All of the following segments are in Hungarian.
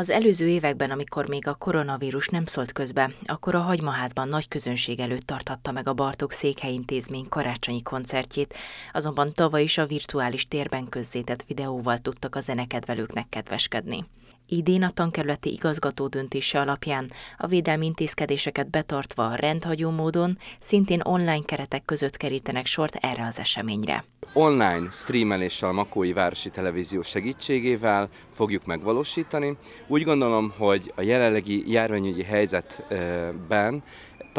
Az előző években, amikor még a koronavírus nem szólt közbe, akkor a Hagymaházban nagy közönség előtt tartatta meg a Bartók Székhelyintézmény karácsonyi koncertjét, azonban tavaly is a virtuális térben közzétett videóval tudtak a zenekedvelőknek kedveskedni. Idén a tankerületi igazgató döntése alapján a védelmi intézkedéseket betartva rendhagyó módon szintén online keretek között kerítenek sort erre az eseményre. Online streameléssel a Makói Városi Televízió segítségével fogjuk megvalósítani. Úgy gondolom, hogy a jelenlegi járványügyi helyzetben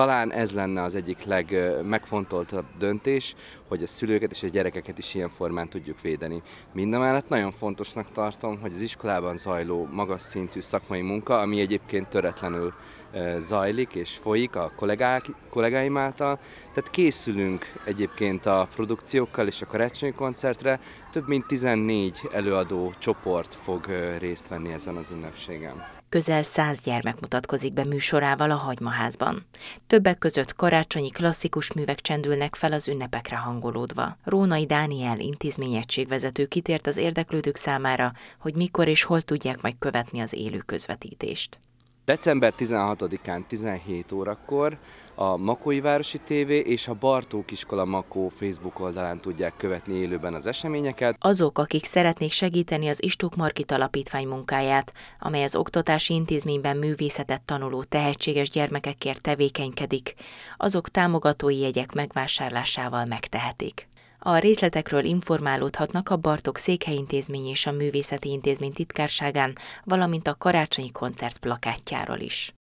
talán ez lenne az egyik legmegfontoltabb döntés, hogy a szülőket és a gyerekeket is ilyen formán tudjuk védeni. Mindemellett nagyon fontosnak tartom, hogy az iskolában zajló magas szintű szakmai munka, ami egyébként töretlenül zajlik és folyik a kollégák, kollégáim által. Tehát készülünk egyébként a produkciókkal és a karácsonyi koncertre. Több mint 14 előadó csoport fog részt venni ezen az ünnepségen. Közel száz gyermek mutatkozik be műsorával a Hagymaházban. Többek között karácsonyi klasszikus művek csendülnek fel az ünnepekre hangolódva. Rónai Dániel intézményegységvezető kitért az érdeklődők számára, hogy mikor és hol tudják majd követni az élő közvetítést. December 16-án 17 órakor a Makói Városi TV és a Bartók Iskola Makó Facebook oldalán tudják követni élőben az eseményeket. Azok, akik szeretnék segíteni az Istók Margit Alapítvány munkáját, amely az oktatási intézményben művészetet tanuló tehetséges gyermekekért tevékenykedik, azok támogatói jegyek megvásárlásával megtehetik. A részletekről informálódhatnak a Bartok Székhelyintézmény és a Művészeti Intézmény titkárságán, valamint a karácsonyi koncert plakátjáról is.